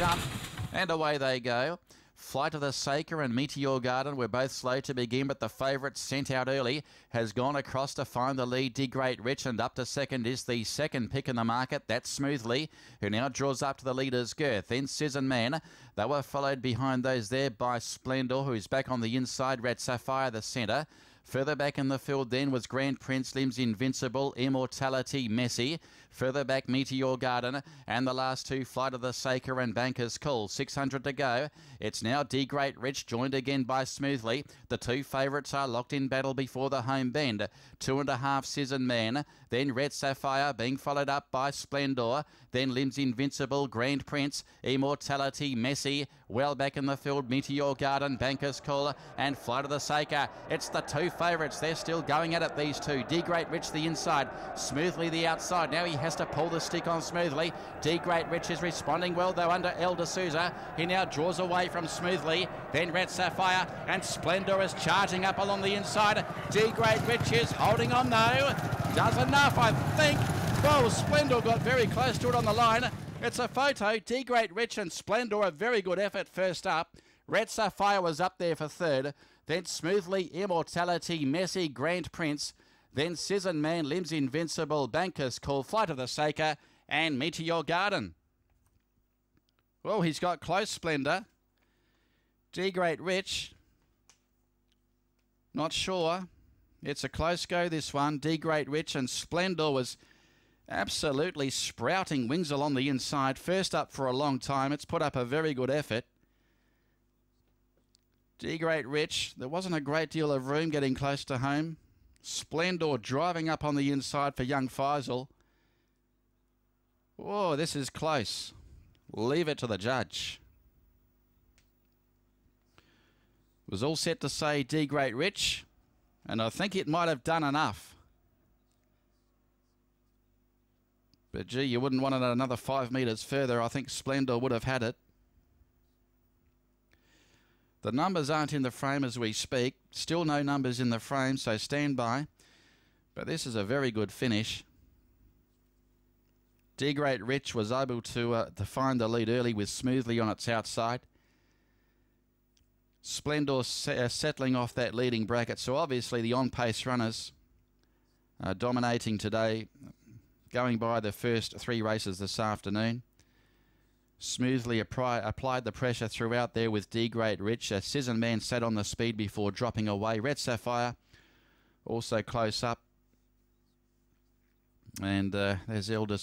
jump, and away they go. Flight of the Saker and Meteor Garden were both slow to begin, but the favourite sent out early has gone across to find the lead. D Great Rich and up to second is the second pick in the market. That's Smoothly, who now draws up to the leader's girth. Then Citizen Man. They were followed behind those there by Splendor, who's back on the inside. Red Sapphire, the centre. Further back in the field then was Grand Prince Lim's Invincible, Immortality Messi. Further back Meteor Garden and the last two Flight of the Saker and Banker's Call. 600 to go. It's now D Great Rich joined again by Smoothly. The two favourites are locked in battle before the home bend. Two and a half Citizen Man. Then Red Sapphire being followed up by Splendor. Then Lim's Invincible, Grand Prince, Immortality Messi. Well back in the field Meteor Garden, Banker's Call and Flight of the Saker. It's the two favourites. They're still going at it, these two. D Great Rich the inside, Smoothly the outside. Now he has to pull the stick on Smoothly. D Great Rich is responding well, though, under El D'Souza. He now draws away from Smoothly. Then Red Sapphire and Splendor is charging up along the inside. D Great Rich is holding on, though. Does enough, I think. Whoa, Splendor got very close to it on the line. It's a photo. D Great Rich and Splendor, a very good effort first up. Red Sapphire was up there for third. Then Smoothly, Immortality, Messi, Grand Prince. Then Citizen Man, Lim's Invincible, Bankers Call, Flight of the Saker, and Meteor Garden. Well, he's got close Splendor. D Great Rich. Not sure. It's a close go, this one. D Great Rich and Splendor was absolutely sprouting wings along the inside. First up for a long time. It's put up a very good effort. D Great Rich. There wasn't a great deal of room getting close to home. Splendor driving up on the inside for young Faisal. Whoa, this is close. Leave it to the judge. Was all set to say D Great Rich, and I think it might have done enough. But gee, you wouldn't want it another five metres further. I think Splendor would have had it. The numbers aren't in the frame as we speak. Still no numbers in the frame, so stand by. But this is a very good finish. D Great Rich was able to, uh, to find the lead early with smoothly on its outside. Splendor se uh, settling off that leading bracket. So obviously the on-pace runners are dominating today, going by the first three races this afternoon. Smoothly applied the pressure throughout there with D Great Rich. A Citizen Man sat on the speed before dropping away. Red Sapphire also close up. And uh, there's Elder